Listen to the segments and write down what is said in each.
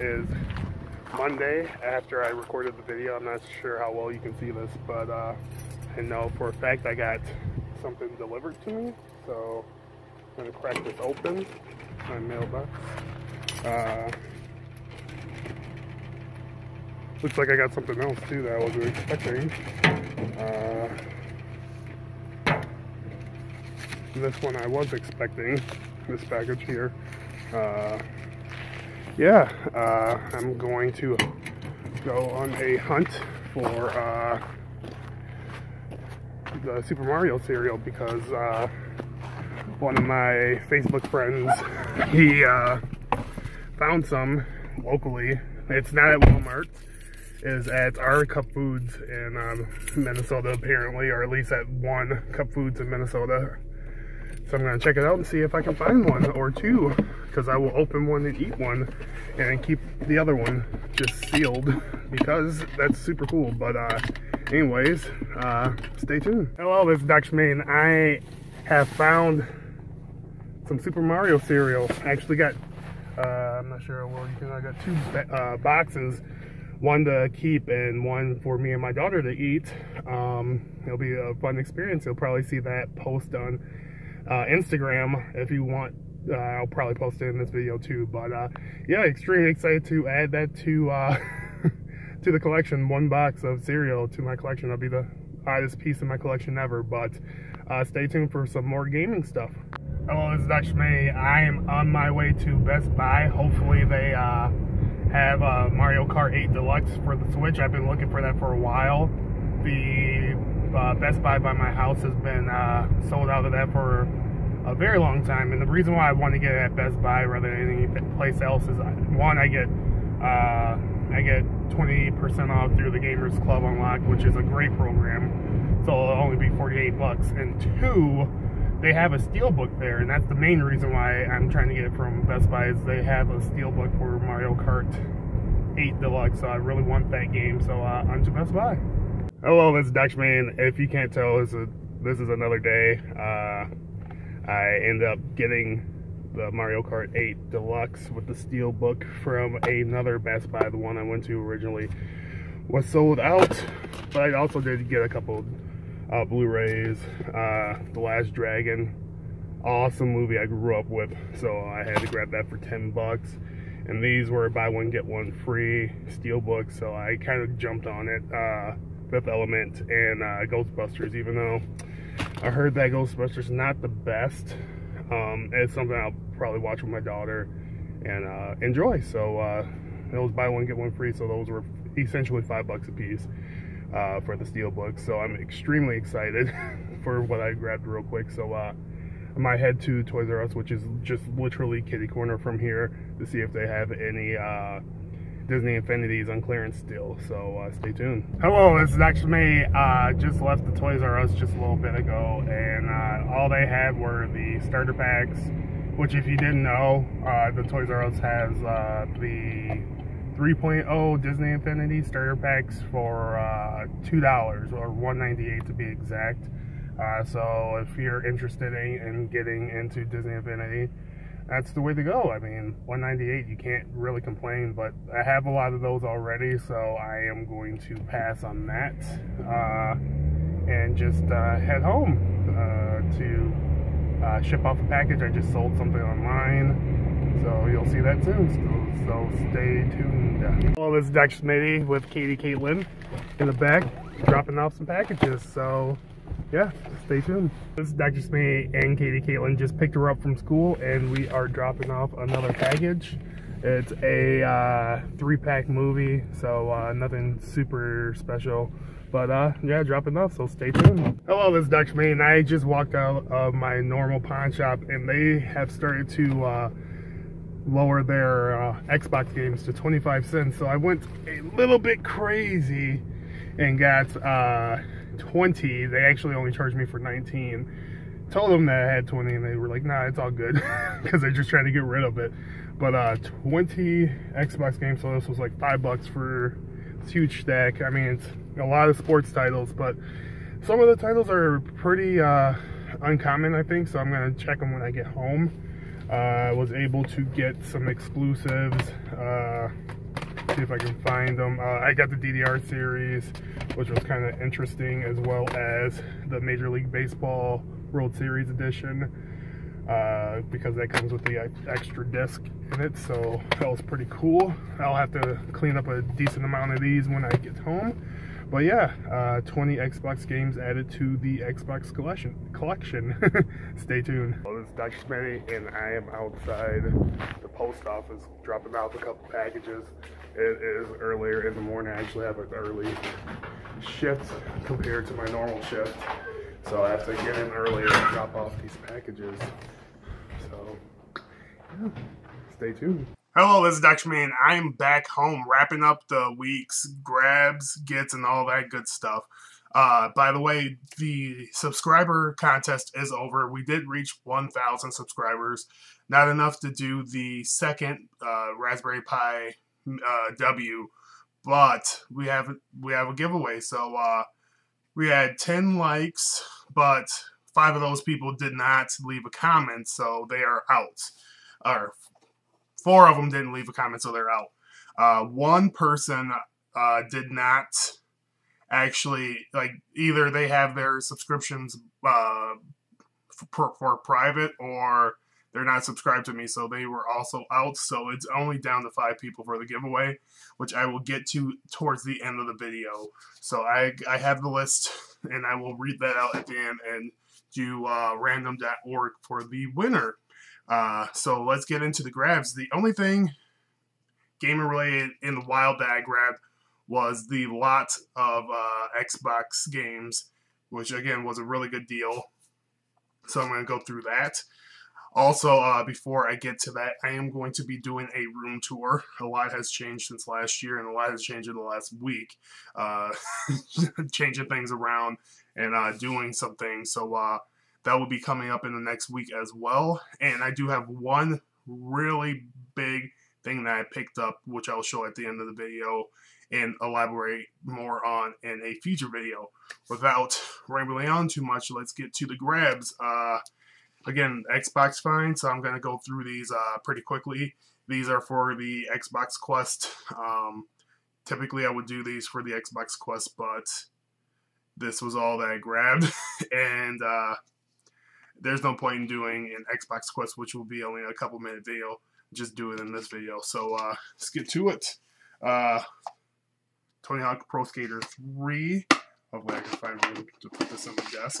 is Monday after I recorded the video. I'm not sure how well you can see this, but uh, I know for a fact I got something delivered to me. So I'm gonna crack this open, my mailbox. Uh, looks like I got something else too that I wasn't expecting. Uh, this one I was expecting, this package here. Uh, yeah, uh, I'm going to go on a hunt for uh, the Super Mario cereal because uh, one of my Facebook friends, he uh, found some locally. It's not at Walmart. Is at our Cup Foods in um, Minnesota apparently, or at least at one Cup Foods in Minnesota. So I'm gonna check it out and see if I can find one or two, because I will open one and eat one, and keep the other one just sealed, because that's super cool. But uh, anyways, uh, stay tuned. Hello, this is Dr. Smitty. I have found some Super Mario cereal. I actually got, uh, I'm not sure, well, you can, I got two uh, boxes one to keep and one for me and my daughter to eat. Um, it'll be a fun experience. You'll probably see that post on uh, Instagram if you want. Uh, I'll probably post it in this video too. But uh, yeah, extremely excited to add that to uh, to the collection. One box of cereal to my collection. That'll be the oddest piece in my collection ever. But uh, stay tuned for some more gaming stuff. Hello, this is Dutch May. I am on my way to Best Buy. Hopefully they uh, have uh, Mario Kart 8 Deluxe for the Switch. I've been looking for that for a while. The uh, Best Buy by my house has been uh, sold out of that for a very long time. And the reason why I want to get it at Best Buy rather than any place else is one, I get uh, I get 20% off through the Gamers Club Unlocked, which is a great program. So it'll only be 48 bucks. And two, they have a steelbook there, and that's the main reason why I'm trying to get it from Best Buy is they have a steelbook for Mario Kart 8 Deluxe. So I really want that game. So uh, on to Best Buy. Hello, this is Dutchman. If you can't tell, this is, this is another day. Uh, I ended up getting the Mario Kart 8 Deluxe with the steel book from another Best Buy. The one I went to originally was sold out, but I also did get a couple uh, Blu-rays. Uh, the Last Dragon, awesome movie I grew up with, so I had to grab that for 10 bucks. And these were buy one get one free steel books, so I kind of jumped on it. Uh, Fifth Element and uh, Ghostbusters, even though I heard that Ghostbusters not the best. Um, it's something I'll probably watch with my daughter and uh, enjoy. So uh, it was buy one get one free, so those were essentially five bucks a piece uh, for the steel book. So I'm extremely excited for what I grabbed real quick. So uh, I might head to Toys R Us, which is just literally kitty corner from here, to see if they have any uh, Disney Infinity is on clearance still, so uh, stay tuned. Hello, this is actually me. Uh, just left the Toys R Us just a little bit ago, and uh, all they had were the starter packs, which if you didn't know, uh, the Toys R Us has uh, the 3.0 Disney Infinity starter packs for uh, $2, or $1.98 to be exact. so if you're interested in, in getting into Disney Infinity, that's the way to go. I mean, 198, you can't really complain, but I have a lot of those already, so I am going to pass on that uh, and just uh, head home uh, to uh, ship off a package. I just sold something online, so you'll see that soon. So, so stay tuned. Well, this is Dr. Smitty with Katie Caitlin in the back, dropping off some packages. So yeah, stay tuned. This is Dr. Smitty and Katie Caitlin just picked her up from school and we are dropping off another package. It's a uh, three pack movie, so uh, nothing super special. But uh, yeah, dropping off, so stay tuned. Hello, this is Dr. Smitty and I just walked out of my normal pawn shop and they have started to uh, lower their uh, Xbox games to 25 cents. So I went a little bit crazy and got uh, 20. They actually only charged me for 19. Told them that I had 20 and they were like, nah, it's all good. Because they're just trying to get rid of it. But uh, 20 Xbox games, so this was like five bucks for this huge stack. I mean, it's a lot of sports titles, but some of the titles are pretty uh, uncommon, I think. So I'm going to check them when I get home. I was able to get some exclusives. Uh, see if I can find them. Uh, I got the DDR series, which was kind of interesting, as well as the Major League Baseball World Series edition, uh, because that comes with the extra disc in it. So that was pretty cool. I'll have to clean up a decent amount of these when I get home. But yeah, uh, 20 Xbox games added to the Xbox collection. collection. Stay tuned. Well, this is Dr. Smitty, and I am outside the post office dropping off a couple packages. It is earlier in the morning. I actually have an early shift compared to my normal shift. So I have to get in earlier and drop off these packages. So, yeah, stay tuned. Hello, this is Dr. Smitty. I'm back home wrapping up the week's grabs, gets, and all that good stuff. Uh, by the way, the subscriber contest is over. We did reach 1,000 subscribers. Not enough to do the second uh, Raspberry Pi uh, W, but we have we have a giveaway. So uh, we had 10 likes, but five of those people did not leave a comment, so they are out. Or Four of them didn't leave a comment, so they're out. Uh, one person uh, did not actually like either they have their subscriptions uh, for, for private or they're not subscribed to me, so they were also out. So it's only down to five people for the giveaway, which I will get to towards the end of the video. So I, I have the list, and I will read that out at the end and do uh, random.org for the winner. Uh, so let's get into the grabs. The only thing gamer related in the wild that I grabbed was the lot of uh, Xbox games, which again was a really good deal. So I'm going to go through that. Also, uh, before I get to that, I am going to be doing a room tour. A lot has changed since last year, and a lot has changed in the last week. Uh, changing things around and uh, doing some things. So uh, that will be coming up in the next week as well. And I do have one really big thing that I picked up, which I'll show at the end of the video and elaborate more on in a future video. Without rambling on too much, let's get to the grabs. Again, Xbox fine, so I'm going to go through these uh, pretty quickly. These are for the Xbox Quest. Um, typically, I would do these for the Xbox Quest, but this was all that I grabbed. and uh, there's no point in doing an Xbox Quest, which will be only a couple minute video. Just do it in this video. So uh, let's get to it. Uh, Tony Hawk Pro Skater 3. Hopefully I can find room to put this on my desk.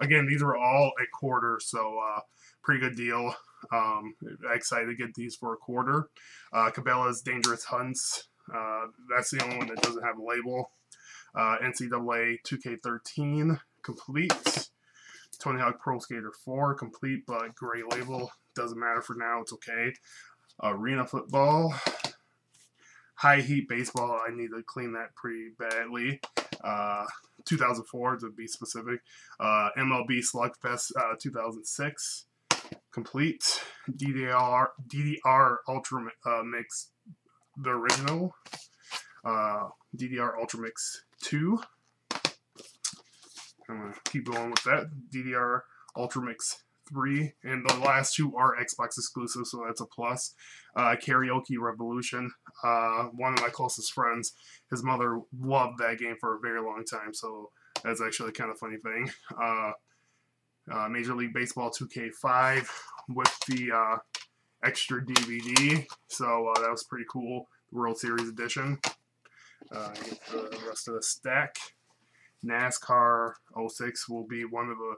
Again, these are all a quarter, so uh, pretty good deal. Um, excited to get these for a quarter. Uh, Cabela's Dangerous Hunts. Uh, that's the only one that doesn't have a label. Uh, NCAA 2K13 complete. Tony Hawk Pro Skater 4, complete but gray label. Doesn't matter for now, it's okay. Arena football. High heat baseball, I need to clean that pretty badly. Uh, 2004 to be specific. Uh, MLB Slugfest uh, 2006, complete. DDR DDR Ultra uh, Mix, the original. Uh, DDR Ultra Mix 2. I'm going to keep going with that. DDR Ultramix 3, and the last two are Xbox exclusive, so that's a plus. Uh, Karaoke Revolution, uh, one of my closest friends, his mother loved that game for a very long time, so that's actually kind of funny thing. Uh, uh Major League Baseball 2K5 with the uh, extra DVD, so uh, that was pretty cool. World Series edition. get the rest of the stack. NASCAR 06 will be one of the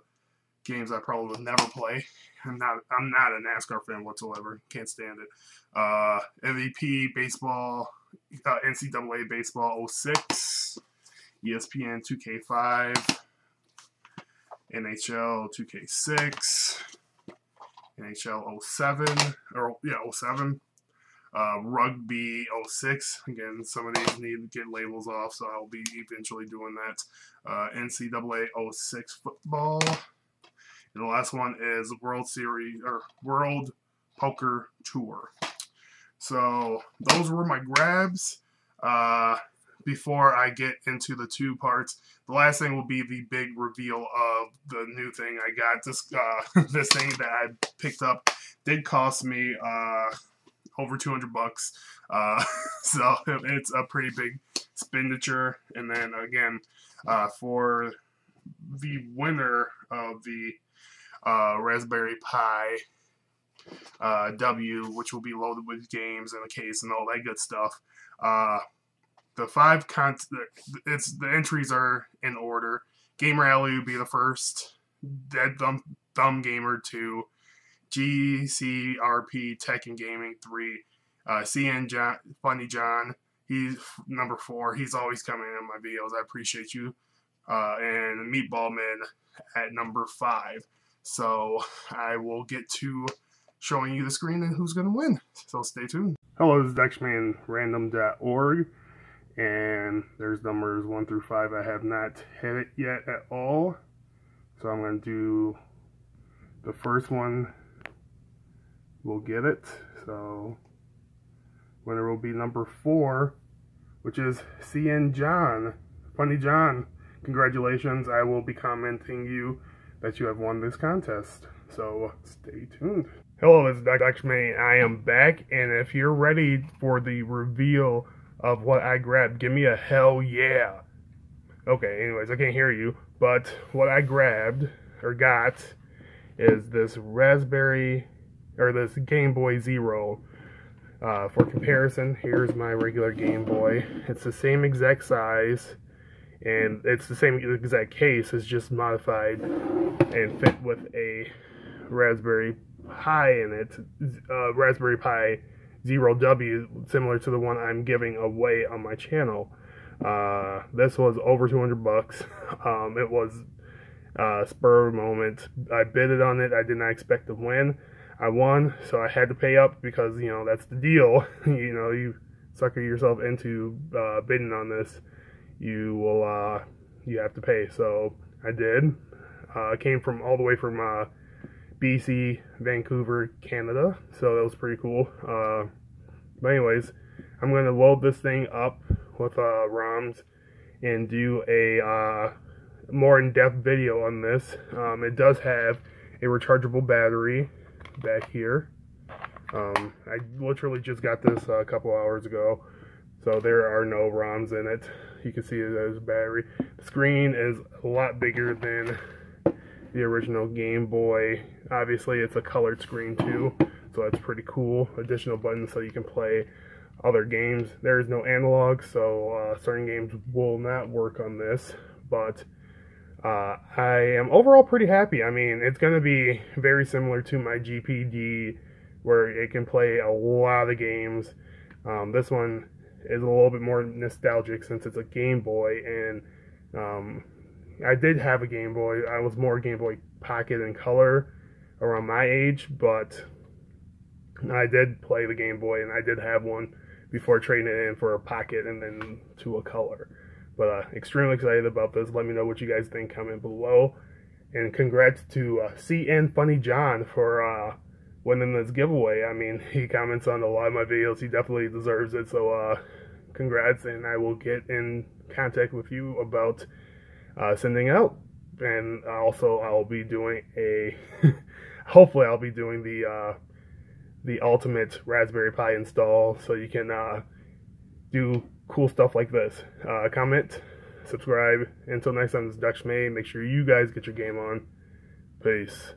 games I probably will never play. I'm not I'm not a NASCAR fan whatsoever. Can't stand it. Uh, MVP baseball, uh, NCAA baseball 06, ESPN 2K5, NHL 2K6, NHL 07 or yeah 07. Uh, Rugby 06. Again, some of these need to get labels off, so I'll be eventually doing that. Uh, NCAA 06 football. And the last one is World Series or World Poker Tour. So those were my grabs. Uh, before I get into the two parts, the last thing will be the big reveal of the new thing I got. This uh, this thing that I picked up did cost me uh, over 200 bucks, uh, so it's a pretty big expenditure. And then again, uh, for the winner of the uh, Raspberry Pi uh, W, which will be loaded with games and a case and all that good stuff. Uh, the five con it's the entries are in order. Gamer Alley would be the first. Dead Thumb, Thumb Gamer two. GCRP Tech and Gaming three. Uh, CN John, Funny John. He's number four. He's always coming in my videos. I appreciate you. Uh, and Meatball Man at number five. So I will get to showing you the screen and who's going to win. So stay tuned. Hello, this is DexmanRandom.org and there's numbers 1 through 5 I have not hit it yet at all. So I'm going to do the first one. We'll get it. So winner will be number 4 which is CN John. Funny John congratulations. I will be commenting you that you have won this contest so stay tuned hello this is Dr. Smitty I am back and if you're ready for the reveal of what I grabbed. Give me a hell yeah. Okay, anyways, I can't hear you, but what I grabbed or got is this Raspberry or this Game Boy Zero. Uh, for comparison, here's my regular Game Boy. It's the same exact size and it's the same exact case, it's just modified and fit with a Raspberry Pi in it. Uh, Raspberry Pi Zero W, similar to the one I'm giving away on my channel. Uh, this was over 200 bucks. Um, it was uh, spur moment. I bid it on it. I did not expect to win. I won, so I had to pay up because you know that's the deal. you know, you sucker yourself into uh, bidding on this, you will uh, you have to pay. So I did. Uh, came from all the way from uh, BC, Vancouver, Canada. So that was pretty cool. Uh, but anyways, I'm going to load this thing up with uh, ROMs and do a uh, more in-depth video on this. Um, it does have a rechargeable battery back here. Um, I literally just got this a couple hours ago, so there are no ROMs in it. You can see as battery. The screen is a lot bigger than the original Game Boy. Obviously, it's a colored screen too, so that's pretty cool. Additional buttons so you can play other games. There is no analog, so uh, certain games will not work on this, but uh, I am overall pretty happy. I mean, it's going to be very similar to my GPD, where it can play a lot of games. Um, this one is a little bit more nostalgic since it's a Game Boy, and um, I did have a Game Boy. I was more Game Boy Pocket and Color around my age, but I did play the Game Boy and I did have one before trading it in for a Pocket and then to a Color. But uh, extremely excited about this. Let me know what you guys think. Comment below. And congrats to uh, CN Funny John for uh, winning this giveaway. I mean, he comments on a lot of my videos. He definitely deserves it. So, uh, congrats. And I will get in contact with you about uh, sending out. And also, I'll be doing a, hopefully, I'll be doing the uh, the ultimate Raspberry Pi install, so you can uh, do cool stuff like this. Uh, comment, subscribe. Until next time, this is Dutch May. Make sure you guys get your game on. Peace.